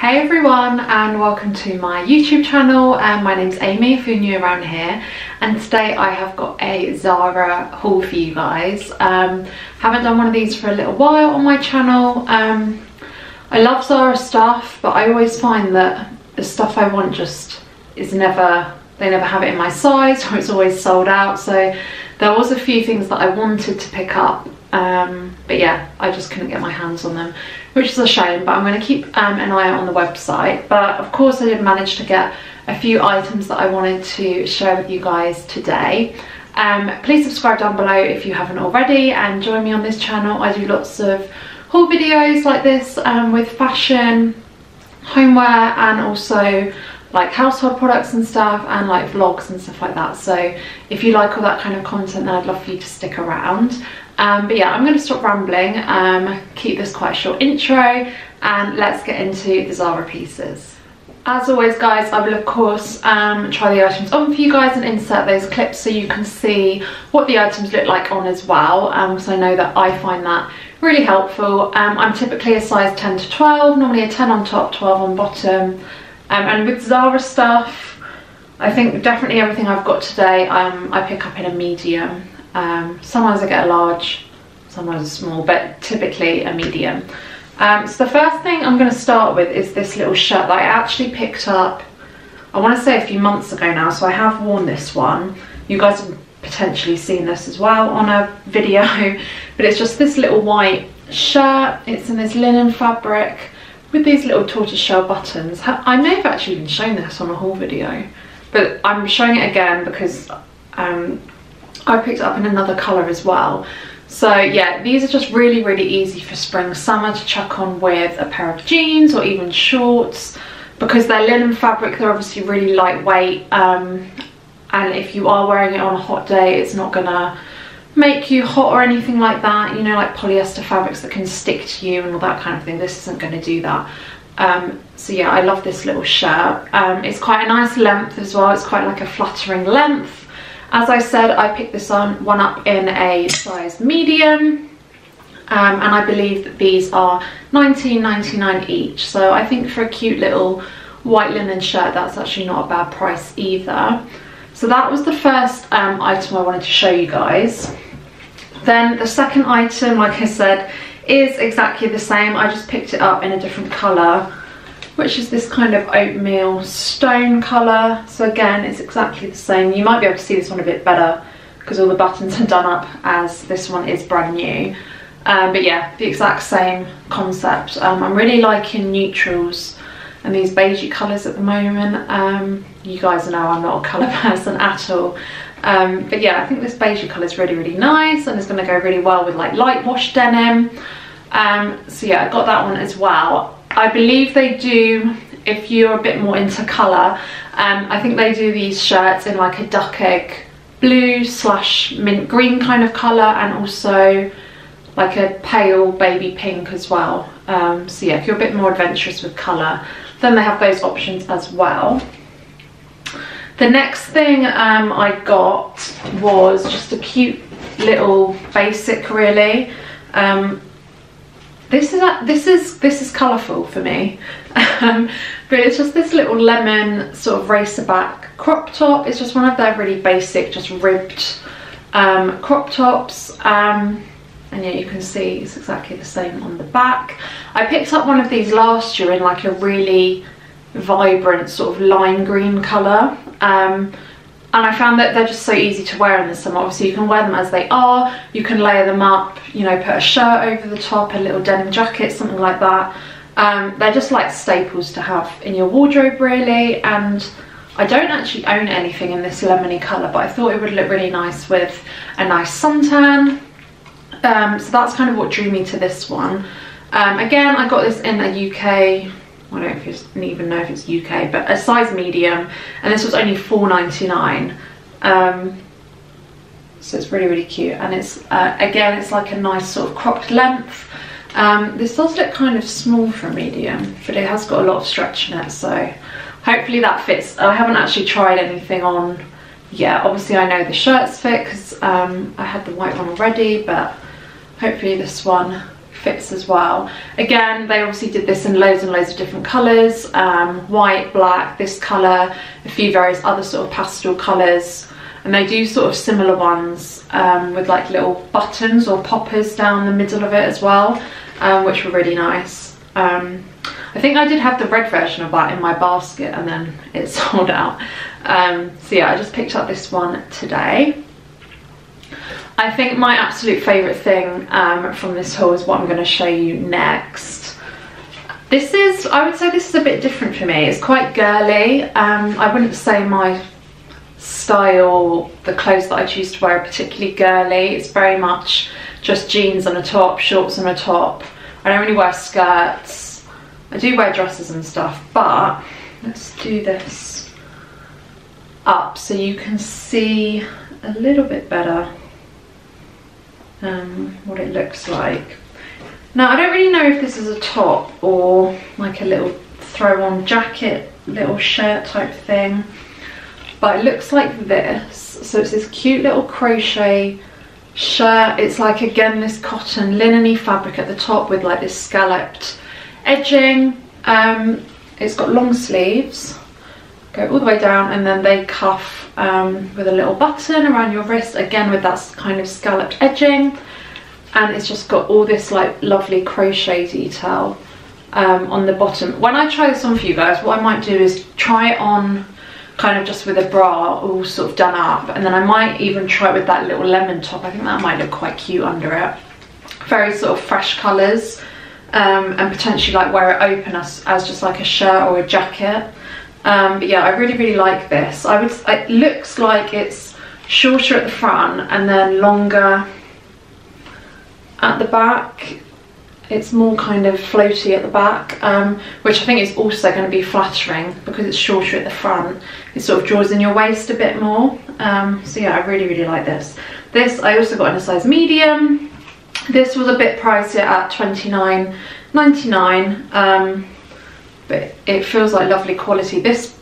Hey everyone and welcome to my YouTube channel. Um, my name's Amy if you're new around here and today I have got a Zara haul for you guys. Um, haven't done one of these for a little while on my channel. Um, I love Zara stuff but I always find that the stuff I want just is never, they never have it in my size or it's always sold out so there was a few things that I wanted to pick up um, but yeah I just couldn't get my hands on them which is a shame but I'm going to keep um, an eye out on the website. But of course I did manage to get a few items that I wanted to share with you guys today. Um, please subscribe down below if you haven't already and join me on this channel. I do lots of haul videos like this um, with fashion homeware and also like household products and stuff and like vlogs and stuff like that. So if you like all that kind of content then I'd love for you to stick around um, but yeah I'm going to stop rambling um, keep this quite a short intro and let's get into the Zara pieces. As always guys I will of course um, try the items on for you guys and insert those clips so you can see what the items look like on as well um, so I know that I find that really helpful. Um, I'm typically a size 10 to 12 normally a 10 on top 12 on bottom. Um, and with Zara stuff, I think definitely everything I've got today, um, I pick up in a medium. Um, sometimes I get a large, sometimes a small, but typically a medium. Um, so the first thing I'm going to start with is this little shirt that I actually picked up, I want to say a few months ago now, so I have worn this one. You guys have potentially seen this as well on a video, but it's just this little white shirt. It's in this linen fabric with these little tortoiseshell buttons. I may have actually been shown this on a haul video, but I'm showing it again because um, I picked up in another colour as well. So yeah, these are just really, really easy for spring, summer to chuck on with a pair of jeans or even shorts. Because they're linen fabric, they're obviously really lightweight. Um, and if you are wearing it on a hot day, it's not gonna make you hot or anything like that you know like polyester fabrics that can stick to you and all that kind of thing this isn't to do that um, so yeah I love this little shirt um, it's quite a nice length as well it's quite like a flattering length as I said I picked this on one up in a size medium um, and I believe that these are 19.99 each so I think for a cute little white linen shirt that's actually not a bad price either so that was the first um, item I wanted to show you guys. Then the second item, like I said, is exactly the same. I just picked it up in a different colour, which is this kind of oatmeal stone colour. So again, it's exactly the same. You might be able to see this one a bit better because all the buttons are done up as this one is brand new. Um, but yeah, the exact same concept. Um, I'm really liking neutrals and these beigey colours at the moment. Um, you guys know I'm not a colour person at all. Um, but yeah, I think this beigey colour is really, really nice and it's going to go really well with like light wash denim. Um, so yeah, I got that one as well. I believe they do, if you're a bit more into colour, um, I think they do these shirts in like a duck egg blue slash mint green kind of colour and also like a pale baby pink as well. Um, so yeah, if you're a bit more adventurous with colour, then they have those options as well. The next thing um, I got was just a cute little basic really. Um, this is a, this is this is colourful for me, um, but it's just this little lemon sort of racer back crop top. It's just one of their really basic, just ribbed um, crop tops. Um, and yeah you can see it's exactly the same on the back I picked up one of these last year in like a really vibrant sort of lime green colour um, and I found that they're just so easy to wear in the summer. Obviously you can wear them as they are. You can layer them up you know put a shirt over the top a little denim jacket something like that. Um, they're just like staples to have in your wardrobe really. And I don't actually own anything in this lemony colour but I thought it would look really nice with a nice suntan. Um, so that's kind of what drew me to this one. Um, again, I got this in a UK, I don't even know if it's UK, but a size medium, and this was only $4.99. Um, so it's really, really cute. And it's, uh, again, it's like a nice sort of cropped length. Um, this does look kind of small for a medium, but it has got a lot of stretch in it, so hopefully that fits. I haven't actually tried anything on yet. Obviously I know the shirts fit because um, I had the white one already, but hopefully this one fits as well. Again, they obviously did this in loads and loads of different colours, um, white, black, this colour, a few various other sort of pastel colours. And they do sort of similar ones um, with like little buttons or poppers down the middle of it as well, um, which were really nice. Um, I think I did have the red version of that in my basket and then it sold out. Um, so yeah, I just picked up this one today. I think my absolute favourite thing um, from this haul is what I'm going to show you next. This is, I would say this is a bit different for me. It's quite girly. Um, I wouldn't say my style, the clothes that I choose to wear are particularly girly. It's very much just jeans and a top, shorts and a top. I don't really wear skirts. I do wear dresses and stuff, but let's do this up so you can see a little bit better um, what it looks like. Now I don't really know if this is a top or like a little throw on jacket, little shirt type thing, but it looks like this. So it's this cute little crochet shirt. It's like again this cotton linen fabric at the top with like this scalloped edging. Um, it's got long sleeves, go all the way down and then they cuff um, with a little button around your wrist, again with that kind of scalloped edging. And it's just got all this like lovely crochet detail um, on the bottom. When I try this on for you guys, what I might do is try it on kind of just with a bra all sort of done up and then I might even try it with that little lemon top. I think that might look quite cute under it. Very sort of fresh colours um, and potentially like wear it open as, as just like a shirt or a jacket. Um, but yeah, I really, really like this. I would. It looks like it's shorter at the front and then longer at the back. It's more kind of floaty at the back, um, which I think is also going to be flattering because it's shorter at the front. It sort of draws in your waist a bit more. Um, so yeah, I really, really like this. This I also got in a size medium. This was a bit pricey at 29 99 um, but it feels like lovely quality. This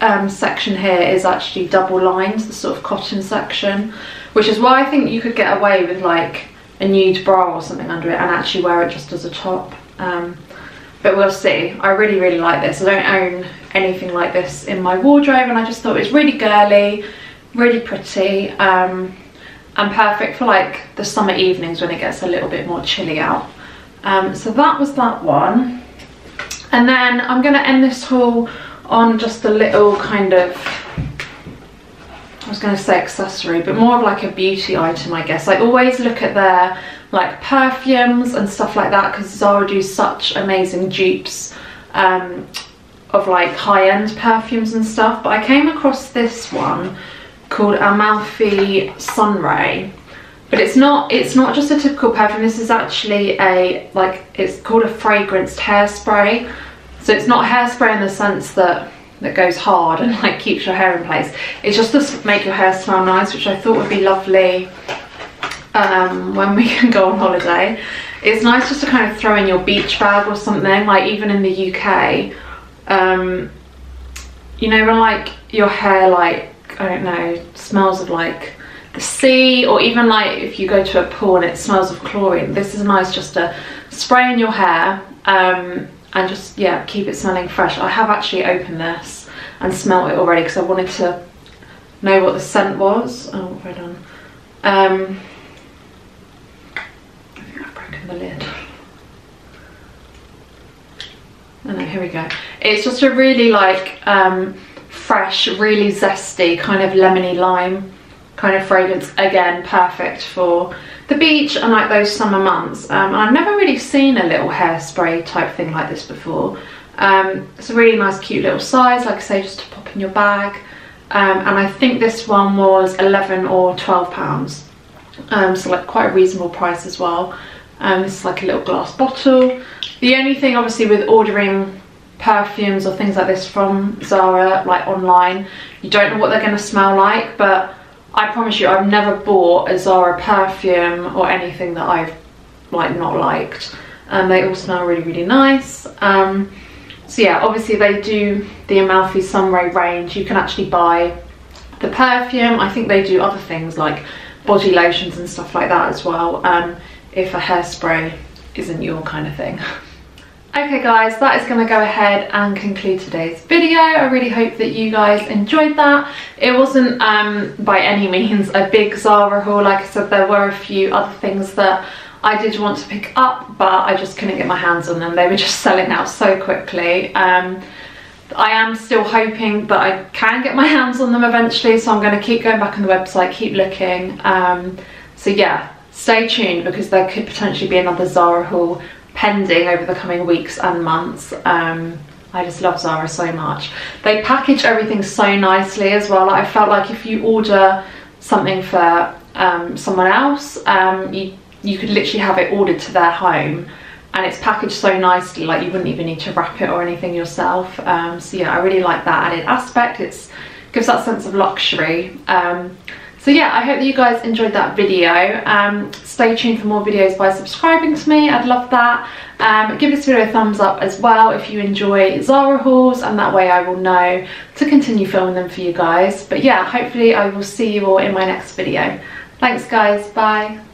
um, section here is actually double lined, the sort of cotton section, which is why I think you could get away with like a nude bra or something under it and actually wear it just as a top. Um, but we'll see. I really, really like this. I don't own anything like this in my wardrobe and I just thought it was really girly, really pretty, um, and perfect for like the summer evenings when it gets a little bit more chilly out. Um, so that was that one. And then I'm going to end this haul on just a little kind of, I was going to say accessory, but more of like a beauty item, I guess. I always look at their like perfumes and stuff like that because Zara do such amazing dupes um, of like high-end perfumes and stuff. But I came across this one called Amalfi Sunray but it's not it's not just a typical perfume this is actually a like it's called a fragranced hairspray. So it's not hairspray in the sense that that goes hard and like keeps your hair in place. It's just to make your hair smell nice which I thought would be lovely um, when we can go on holiday. It's nice just to kind of throw in your beach bag or something like even in the UK um, you know when like your hair like I don't know smells of like sea or even like if you go to a pool and it smells of chlorine this is nice just to spray in your hair um, and just yeah keep it smelling fresh. I have actually opened this and smelled it already because I wanted to know what the scent was. Oh I done? Um, I think I've broken the lid. Oh no here we go. It's just a really like um, fresh really zesty kind of lemony lime kind of fragrance again perfect for the beach and like those summer months. Um, and I've never really seen a little hairspray type thing like this before. Um, it's a really nice cute little size like I say just to pop in your bag. Um, and I think this one was 11 or 12 pounds. Um, so like quite a reasonable price as well. Um, this is like a little glass bottle. The only thing obviously with ordering perfumes or things like this from Zara like online you don't know what they're going to smell like but I promise you, I've never bought a Zara perfume or anything that I've like not liked. And they all smell really, really nice. Um, so yeah, obviously they do the Amalfi Sunray range. You can actually buy the perfume. I think they do other things like body lotions and stuff like that as well. Um, if a hairspray isn't your kind of thing. Okay guys, that is going to go ahead and conclude today's video. I really hope that you guys enjoyed that. It wasn't um, by any means a big Zara haul. Like I said, there were a few other things that I did want to pick up, but I just couldn't get my hands on them. They were just selling out so quickly. Um, I am still hoping that I can get my hands on them eventually, so I'm going to keep going back on the website, keep looking. Um, so yeah, stay tuned because there could potentially be another Zara haul pending over the coming weeks and months. Um, I just love Zara so much. They package everything so nicely as well. I felt like if you order something for um, someone else, um, you, you could literally have it ordered to their home and it's packaged so nicely like you wouldn't even need to wrap it or anything yourself. Um, so yeah, I really like that added aspect. It gives that sense of luxury. Um, so yeah, I hope that you guys enjoyed that video. Um, stay tuned for more videos by subscribing to me, I'd love that. Um, give this video a thumbs up as well if you enjoy Zara hauls and that way I will know to continue filming them for you guys. But yeah, hopefully I will see you all in my next video. Thanks guys, bye.